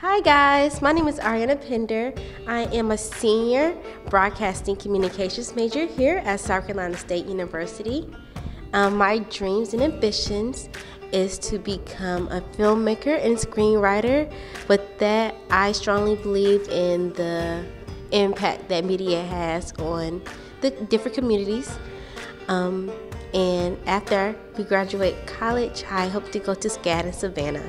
Hi guys, my name is Ariana Pinder. I am a senior broadcasting communications major here at South Carolina State University. Um, my dreams and ambitions is to become a filmmaker and screenwriter. With that, I strongly believe in the impact that media has on the different communities. Um, and after we graduate college, I hope to go to SCAD in Savannah.